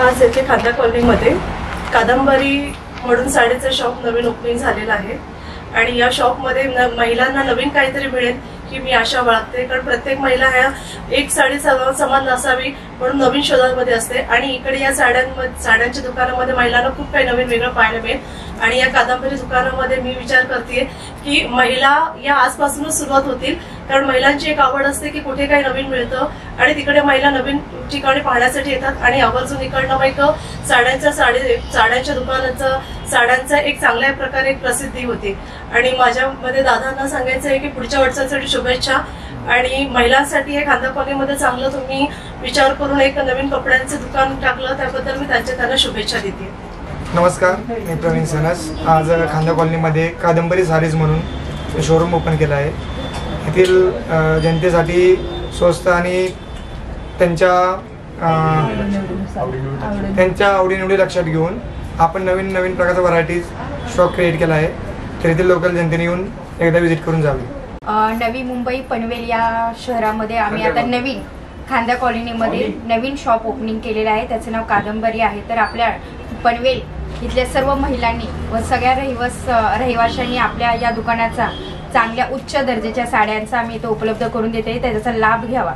आज येथे खांदा कॉलनीमध्ये कादंबरी म्हणून साडीचं शॉप नवीन ओपनिंग झालेलं आहे. आणि या शॉपमध्ये महिलांना नवीन काहीतरी मिळेल ही मी आशा बाळगते. कारण प्रत्येक महिला ह्या एक साडी समान नसावी म्हणून नवीन शोधांमध्ये असते. आणि इकडे या साड्यांमध्ये साड्यांच्या दुकानामध्ये महिलांना खूप काही नवीन वेगळं पाहायला मिळेल. आणि या कादंबरी दुकानामध्ये मी विचार करते की महिला या आजपासूनच सुरुवात होतील. कारण महिलांची एक आवड असते की कुठे काही नवीन मिळतं आणि तिकडे महिला नवीन ठिकाणी पाहण्यासाठी येतात. आणि आवर्जून इकडनं मग एक साड्यांच्या साडी साड्यांच्या दुकानाचं साड्यांचा एक चांगल्या प्रकारे एक प्रसिद्धी होती. आणि माझ्यामध्ये दादांना सांगायचं आहे की पुढच्या वाटचालीसाठी शुभेच्छा. आणि महिलांसाठी हे खांदा कॉलनीमध्ये चांगलं तुम्ही विचार करून एक नवीन कपड्यांचं दुकान टाकलं त्याबद्दल मी त्यांच्या त्यांना शुभेच्छा देते. नमस्कार मी प्रवीण सनस. आज खांदा कॉलनीमध्ये कादंबरी सारीज म्हणून शोरूम ओपन केलं आहे. येथील जनतेसाठी स्वस्त आणि त्यांच्या त्यांच्या आवडीनिवडी लक्षात घेऊन आपण नवीन नवीन प्रकारचा व्हरायटीज स्टॉक क्रिएट केला आहे. तर येथील लोकल जनतेने येऊन एकदा व्हिजिट करून जावी. नवी मुंबई पनवेल या शहरामध्ये आम्ही आता नवीन खांदा कॉलनीमध्ये नवीन शॉप ओपनिंग केलेलं आहे. त्याचं नाव कादंबरी आहे. तर आपल्या पनवेल इथल्या सर्व महिलांनी व सगळ्या रहिवास रहिवाशांनी आपल्या या दुकानाचा चांगल्या उच्च दर्जाच्या साड्यांचा आम्ही इथं उपलब्ध करून देते. त्याचा लाभ घ्यावा.